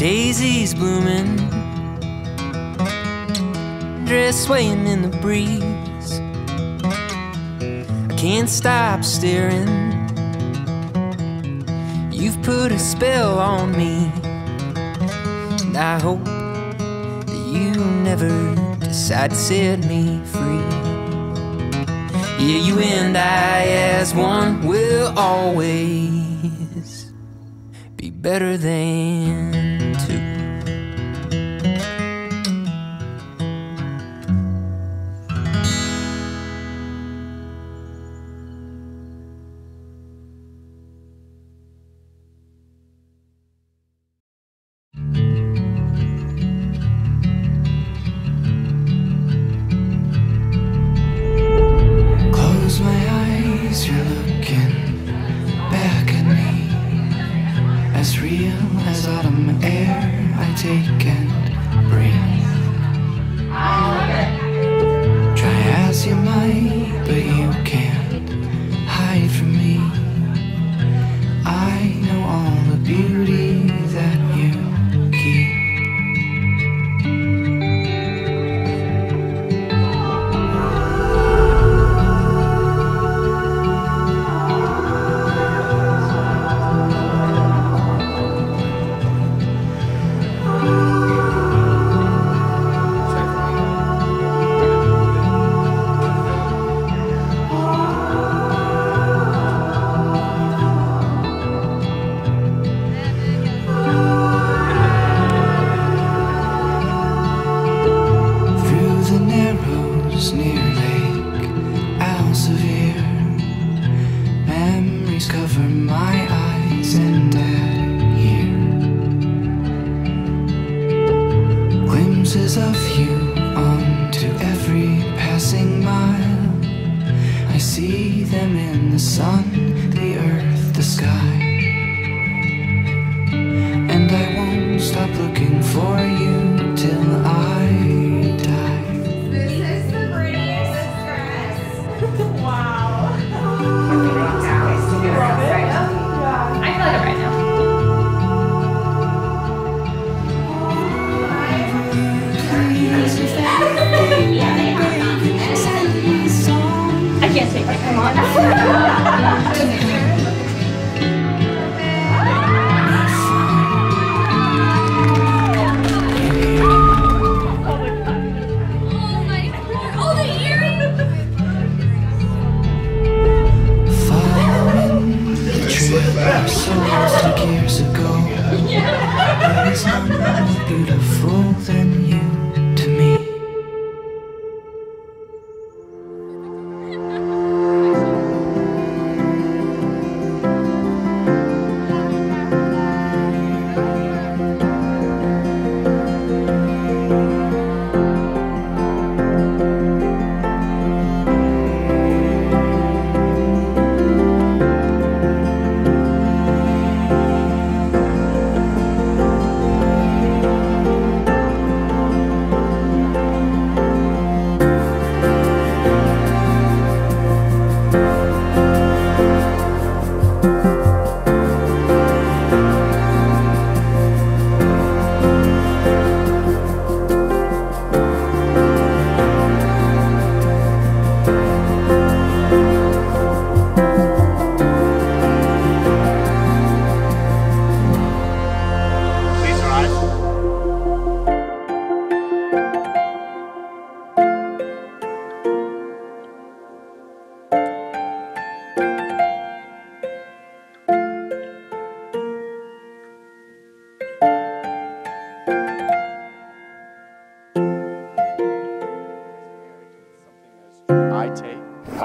daisies blooming, dress swaying in the breeze. I can't stop staring. You've put a spell on me, and I hope that you never decide to set me free. Yeah, you and I, as one, will always be better than see them in the sun,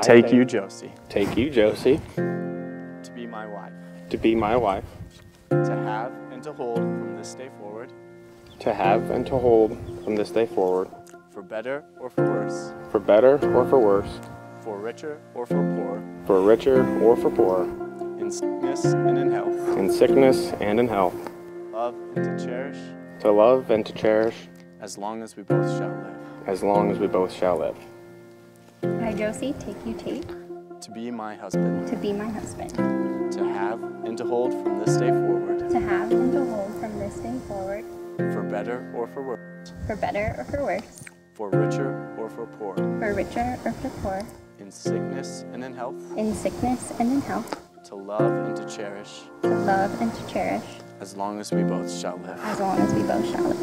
take I take take- you, Josie, Take you, Josie, to be my wife, to be my wife, to have and to hold from this day forward, to have and to hold from this day forward, for better or for worse, for better or for worse, for richer or for poor, for richer or for poorer, in sickness and in health, in sickness and in health, love and to cherish, to love and to cherish. As long as we both shall live. as long as we both shall live. I, Josie, take you, Tate, To be my husband, to be my husband, to have and to hold from this day forward, to have and to hold from from this day forward, for better or for worse, for better or for worse, for richer or for poor, for richer or for poor, in sickness and in health, in sickness and in health, to love and to cherish, to love and to cherish, as long as we both shall live. as long as we both shall live.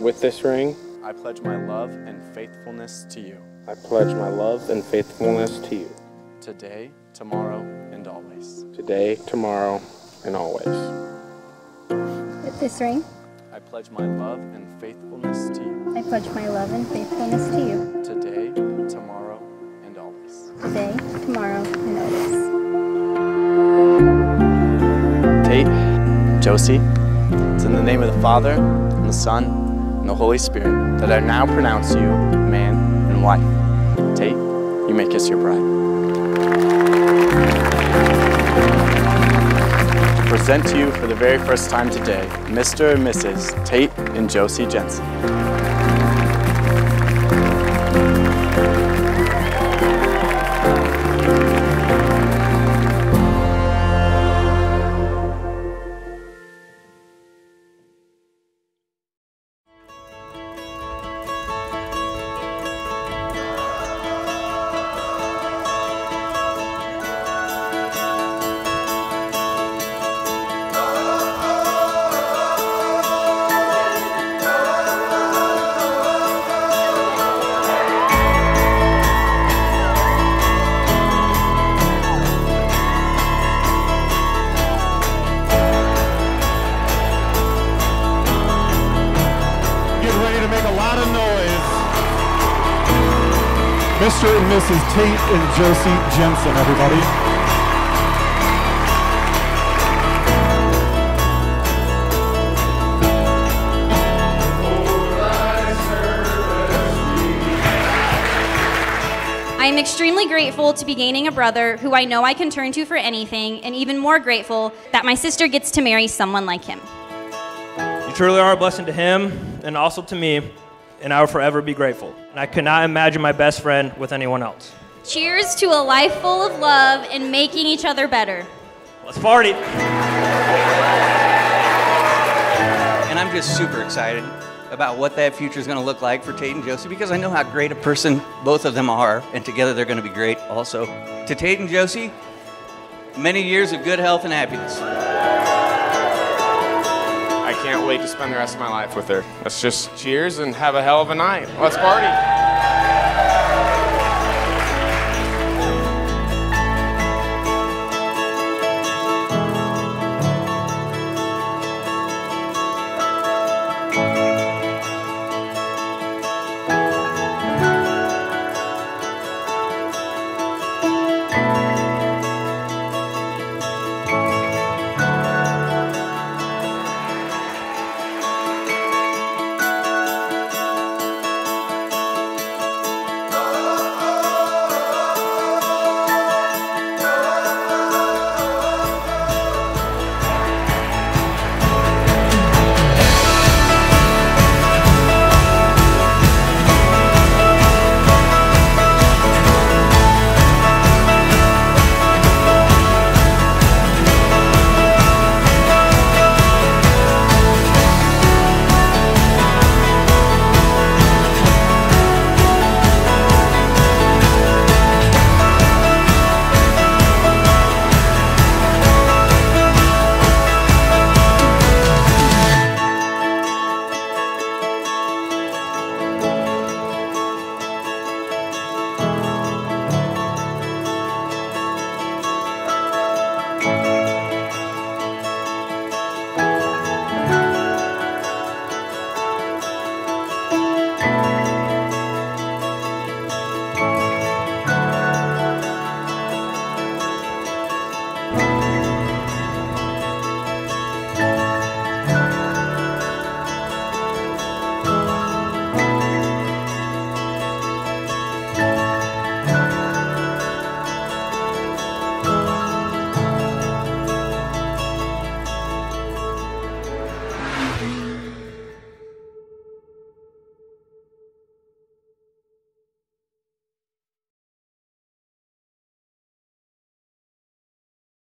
With this ring, I pledge my love and faithfulness to you, I pledge my love and faithfulness to you, today, tomorrow, and always. today, tomorrow, and always. With this ring, I pledge my love and faithfulness to you, I pledge my love and faithfulness to you, today, tomorrow, and always. today, tomorrow, and always. Tate, Josie, it's in the name of the Father, and the Son, and the Holy Spirit that I now pronounce you man and wife. Tate, you may kiss your bride. Present to you for the very first time today, Mr. and Mrs. Tate and Josie Jensen. Mr. and Mrs. Tate and Josie Jensen, everybody. I am extremely grateful to be gaining a brother who I know I can turn to for anything, and even more grateful that my sister gets to marry someone like him. You truly are a blessing to him and also to me, and I will forever be grateful. And I could not imagine my best friend with anyone else. Cheers to a life full of love and making each other better. Let's party! And I'm just super excited about what that future is going to look like for Tate and Josie because I know how great a person both of them are, and together they're going to be great also. To Tate and Josie, many years of good health and happiness. Can't wait to spend the rest of my life with her. Let's just cheers and have a hell of a night. Let's party.